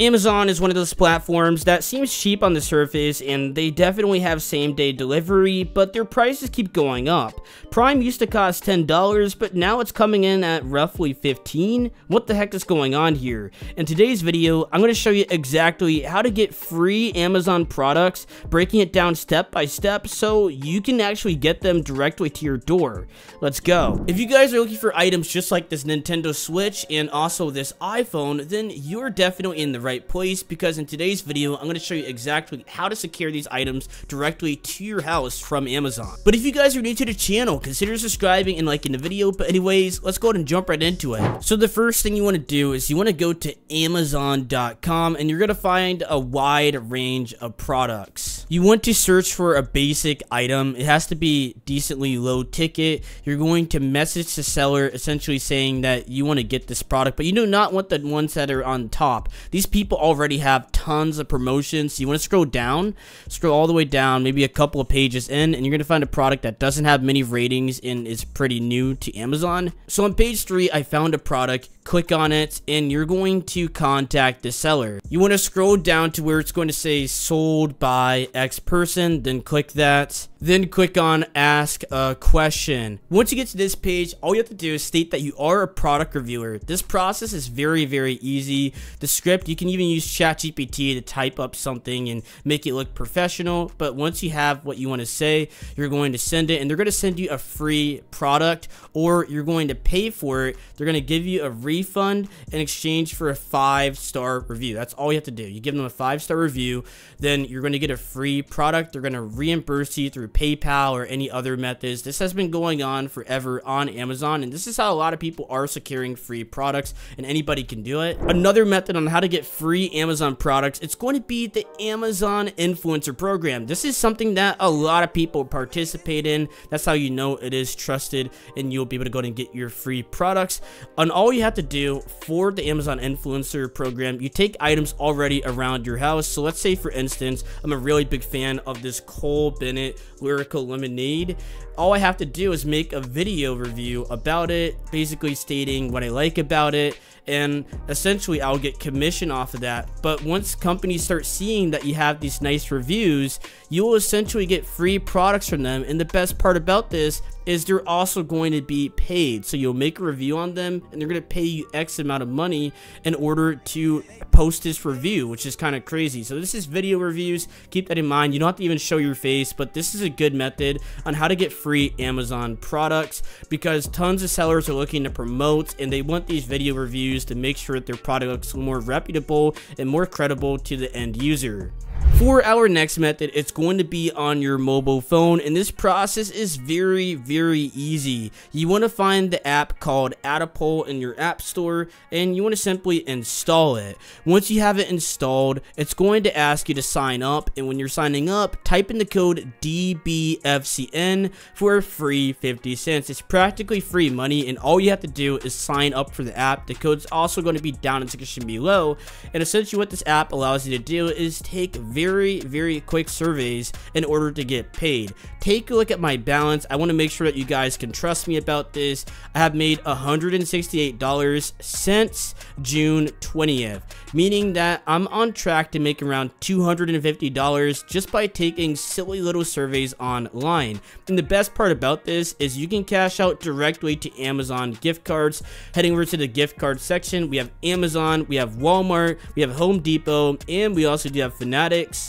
Amazon is one of those platforms that seems cheap on the surface and they definitely have same day delivery, but their prices keep going up. Prime used to cost $10, but now it's coming in at roughly 15. What the heck is going on here? In today's video, I'm going to show you exactly how to get free Amazon products, breaking it down step by step so you can actually get them directly to your door. Let's go. If you guys are looking for items just like this Nintendo Switch and also this iPhone, then you're definitely in the right place because in today's video, I'm going to show you exactly how to secure these items directly to your house from Amazon. But if you guys are new to the channel, consider subscribing and liking the video. But anyways, let's go ahead and jump right into it. So the first thing you want to do is you want to go to Amazon.com and you're going to find a wide range of products. You want to search for a basic item. It has to be decently low ticket. You're going to message the seller essentially saying that you want to get this product, but you do not want the ones that are on top. These people already have tons of promotions. So you want to scroll down, scroll all the way down, maybe a couple of pages in, and you're going to find a product that doesn't have many ratings and is pretty new to Amazon. So on page three, I found a product click on it and you're going to contact the seller. You want to scroll down to where it's going to say sold by X person, then click that. Then click on ask a question. Once you get to this page, all you have to do is state that you are a product reviewer. This process is very, very easy. The script, you can even use ChatGPT to type up something and make it look professional. But once you have what you want to say, you're going to send it and they're going to send you a free product or you're going to pay for it. They're going to give you a refund in exchange for a five star review. That's all you have to do. You give them a five star review, then you're going to get a free product. They're going to reimburse you through PayPal or any other methods. This has been going on forever on Amazon, and this is how a lot of people are securing free products, and anybody can do it. Another method on how to get free Amazon products, it's going to be the Amazon Influencer Program. This is something that a lot of people participate in. That's how you know it is trusted, and you'll be able to go and get your free products. And all you have to do for the Amazon Influencer Program, you take items already around your house. So let's say, for instance, I'm a really big fan of this Cole Bennett Lyrical Lemonade. All I have to do is make a video review about it, basically stating what I like about it, and essentially I'll get commission off of that. But once companies start seeing that you have these nice reviews, you will essentially get free products from them. And the best part about this is they're also going to be paid. So you'll make a review on them and they're going to pay you X amount of money in order to post this review, which is kind of crazy. So this is video reviews. Keep that in mind. You don't have to even show your face, but this is a good method on how to get free Amazon products because tons of sellers are looking to promote and they want these video reviews to make sure that their product looks more reputable and more credible to the end user. For our next method, it's going to be on your mobile phone, and this process is very, very easy. You want to find the app called Attapoll in your app store, and you want to simply install it. Once you have it installed, it's going to ask you to sign up, and when you're signing up, type in the code DBFCN for a free 50 cents. It's practically free money, and all you have to do is sign up for the app. The code's also going to be down in the description below, and essentially what this app allows you to do is take very very, very quick surveys in order to get paid. Take a look at my balance. I want to make sure that you guys can trust me about this. I have made $168 since June 20th, meaning that I'm on track to make around $250 just by taking silly little surveys online. And the best part about this is you can cash out directly to Amazon gift cards. Heading over to the gift card section, we have Amazon, we have Walmart, we have Home Depot, and we also do have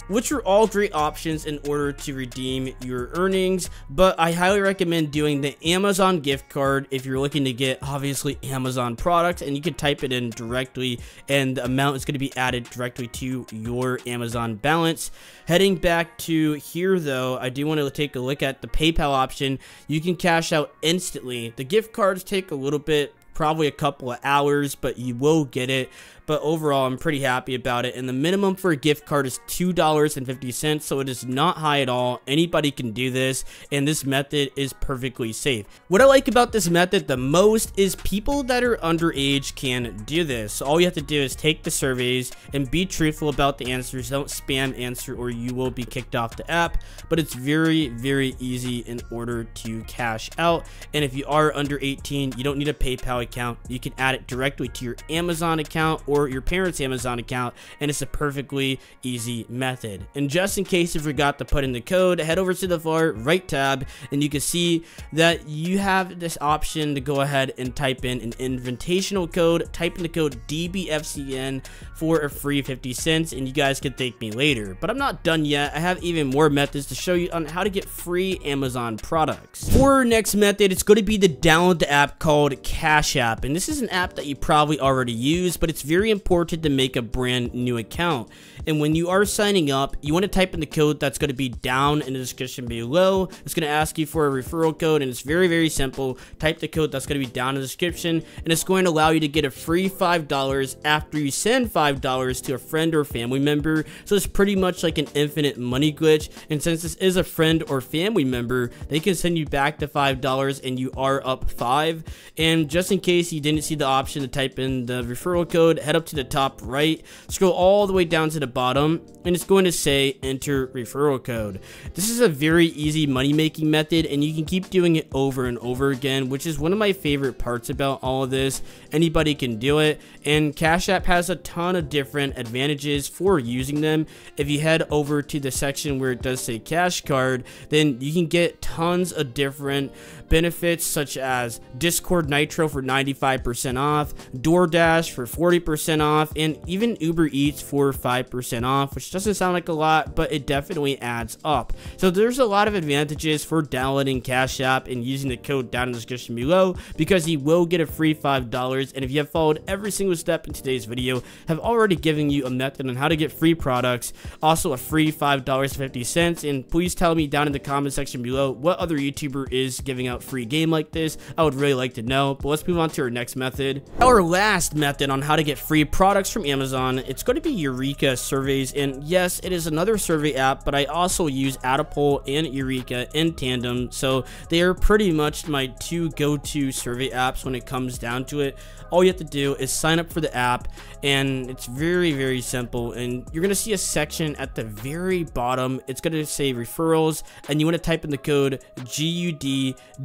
Which are all great options in order to redeem your earnings, but I highly recommend doing the Amazon gift card if you're looking to get obviously Amazon products and you can type it in directly and the amount is going to be added directly to your Amazon balance. Heading back to here though, I do want to take a look at the PayPal option. You can cash out instantly. The gift cards take a little bit probably a couple of hours, but you will get it. But overall, I'm pretty happy about it. And the minimum for a gift card is $2.50, so it is not high at all. Anybody can do this, and this method is perfectly safe. What I like about this method the most is people that are underage can do this. So all you have to do is take the surveys and be truthful about the answers. Don't spam answer or you will be kicked off the app. But it's very, very easy in order to cash out. And if you are under 18, you don't need a PayPal account. You can add it directly to your Amazon account or or your parents' Amazon account, and it's a perfectly easy method. And just in case you forgot to put in the code, head over to the far right tab, and you can see that you have this option to go ahead and type in an invitational code, type in the code DBFCN for a free 50 cents, and you guys can thank me later. But I'm not done yet. I have even more methods to show you on how to get free Amazon products. For our next method, it's going to be the download app called Cash App, and this is an app that you probably already use, but it's very important to make a brand new account. And when you are signing up, you want to type in the code that's going to be down in the description below. It's going to ask you for a referral code, and it's very, very simple. Type the code that's going to be down in the description, and it's going to allow you to get a free $5 after you send $5 to a friend or family member. So it's pretty much like an infinite money glitch. And since this is a friend or family member, they can send you back the $5 and you are up 5 And just in case you didn't see the option to type in the referral code, head up to the top right, scroll all the way down to the bottom, and it's going to say enter referral code. This is a very easy money making method and you can keep doing it over and over again, which is one of my favorite parts about all of this. Anybody can do it and Cash App has a ton of different advantages for using them. If you head over to the section where it does say cash card, then you can get tons of different benefits such as Discord Nitro for 95% off, DoorDash for 40% off, and even Uber Eats for 5% off, which doesn't sound like a lot, but it definitely adds up. So there's a lot of advantages for downloading Cash App and using the code down in the description below because you will get a free $5. And if you have followed every single step in today's video, have already given you a method on how to get free products, also a free $5.50. And please tell me down in the comment section below what other YouTuber is giving out free game like this. I would really like to know, but let's move on to our next method. Our last method on how to get free products from Amazon, it's going to be Eureka surveys. And yes, it is another survey app, but I also use Attapoll and Eureka in tandem. So they are pretty much my two go-to survey apps when it comes down to it. All you have to do is sign up for the app and it's very, very simple. And you're going to see a section at the very bottom. It's going to say referrals and you want to type in the code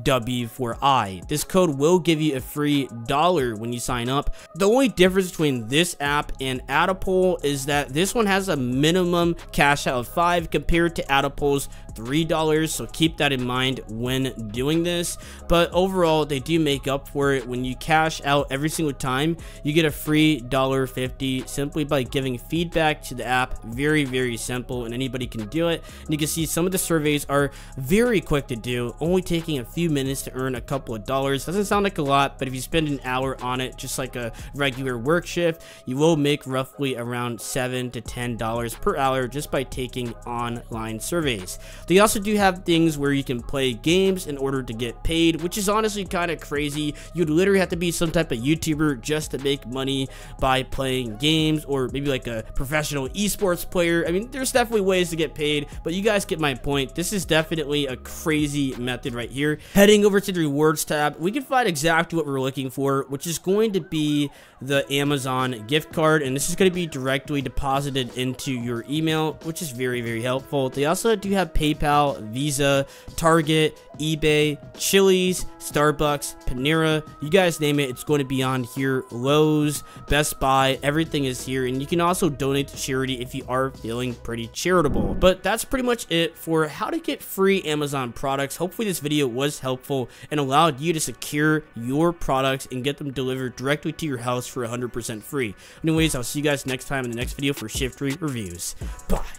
GUDW4I. This code will give you a free dollar when you sign up. The only difference between this app and Attapoll is that this one has a minimum cash out of 5 compared to Attapoll's $3, so keep that in mind when doing this. But overall, they do make up for it. When you cash out every single time, you get a free $1.50 simply by giving feedback to the app. Very, very simple, and anybody can do it. And you can see some of the surveys are very quick to do, only taking a few minutes to earn a couple of dollars. Doesn't sound like a lot, but if you spend an hour on it, just like a regular work shift, you will make roughly around 7 to $10 per hour just by taking online surveys. They also do have things where you can play games in order to get paid, which is honestly kind of crazy. You'd literally have to be some type of YouTuber just to make money by playing games or maybe like a professional esports player. I mean, there's definitely ways to get paid, but you guys get my point. This is definitely a crazy method right here. Heading over to the rewards tab, we can find exactly what we're looking for, which is going to be the Amazon gift card, and this is going to be directly deposited into your email, which is very, very helpful. They also do have PayPal, Visa, Target, eBay, Chili's, Starbucks, Panera, you guys name it, it's going to be on here. Lowe's, Best Buy, everything is here, and you can also donate to charity if you are feeling pretty charitable. But that's pretty much it for how to get free Amazon products. Hopefully this video was helpful and allowed you to secure your products and get them delivered directly to your house for 100% free. Anyways, I'll see you guys next time in the next video for Shiftery Reviews. Bye.